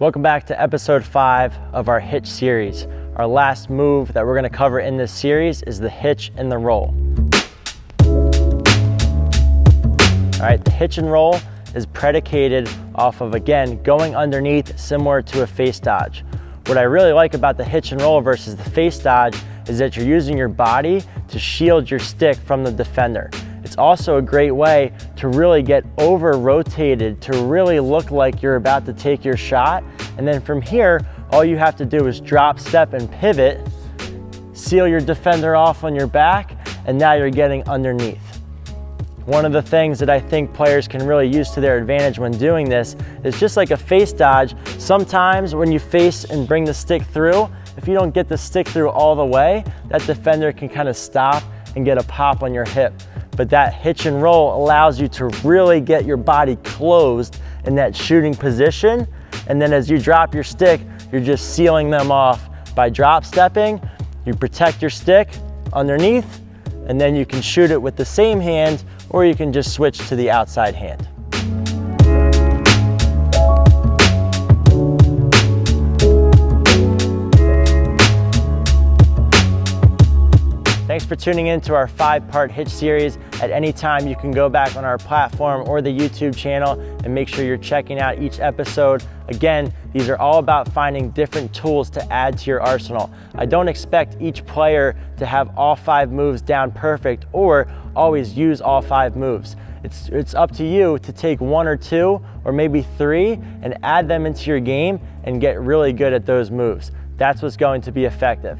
Welcome back to episode five of our hitch series. Our last move that we're gonna cover in this series is the hitch and the roll. All right, the hitch and roll is predicated off of, again, going underneath similar to a face dodge. What I really like about the hitch and roll versus the face dodge is that you're using your body to shield your stick from the defender. It's also a great way to really get over rotated to really look like you're about to take your shot. And then from here, all you have to do is drop, step, and pivot, seal your defender off on your back, and now you're getting underneath. One of the things that I think players can really use to their advantage when doing this is just like a face dodge. Sometimes when you face and bring the stick through, if you don't get the stick through all the way, that defender can kind of stop and get a pop on your hip but that hitch and roll allows you to really get your body closed in that shooting position. And then as you drop your stick, you're just sealing them off by drop stepping. You protect your stick underneath, and then you can shoot it with the same hand, or you can just switch to the outside hand. Thanks for tuning in to our five-part Hitch series. At any time, you can go back on our platform or the YouTube channel and make sure you're checking out each episode. Again, these are all about finding different tools to add to your arsenal. I don't expect each player to have all five moves down perfect or always use all five moves. It's, it's up to you to take one or two or maybe three and add them into your game and get really good at those moves. That's what's going to be effective.